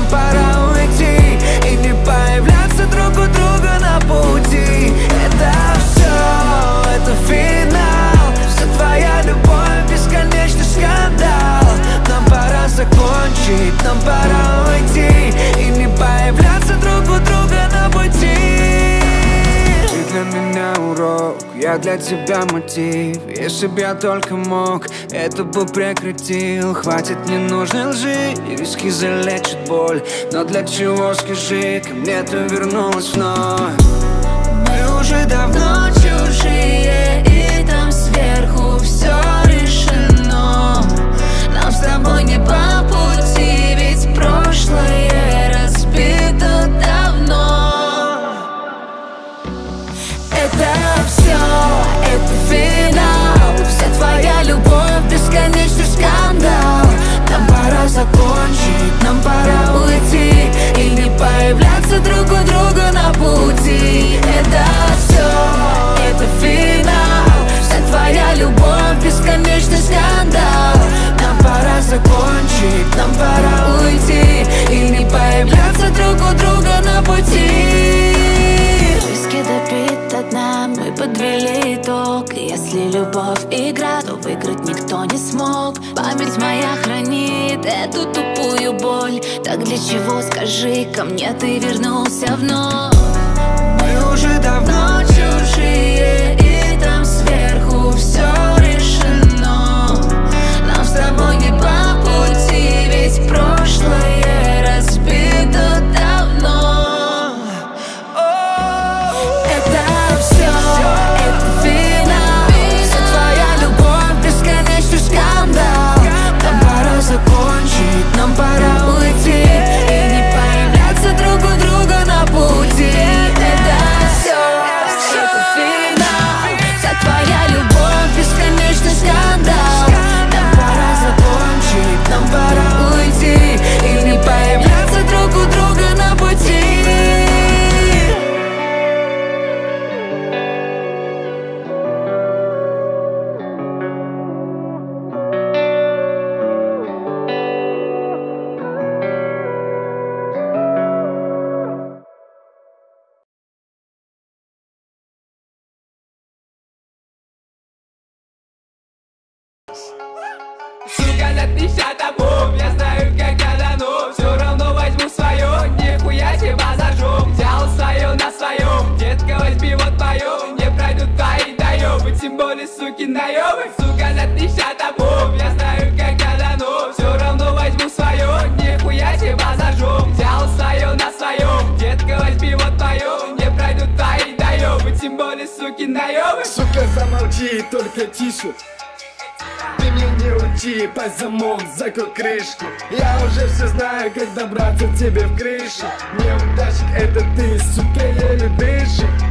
нам пора уйти И не появляться друг у друга на пути. Это все, это финал. Все твоя любовь, бесконечный скандал. Нам пора закончить, нам пора уйти И не появляться друг у друга на пути. Ты для меня урок для тебя мотив. Если б я только мог, это бы прекратил. Хватит ненужной лжи, риски залечат боль. Но для чего, скажи, ко мне ты вернулась вновь? Мы уже давно появляться друг у друга Если любовь игра, то выиграть никто не смог. Память моя хранит эту тупую боль. Так для чего, скажи, ко мне ты вернулся вновь? Мы уже давно Сука, за 50 обув Я знаю, как тону Все равно возьму свое Нихуя себя зажжу. Взял свое на своем Детка, возьми вот мою Не пройдут твои доебы Тем более, суки, наебы Сука, за 50 обув Я знаю, как тону Все равно возьму свое Нихуя себя зажжу. Взял свое на своем Детка, возьми вот мою Не пройдут твои доебы Тем более, суки, наебы Сука, замолчи, только тише учи, под замок, закрой крышку. Я уже все знаю, как добраться тебе в крышу Неудачник это ты, сука, еле дышишь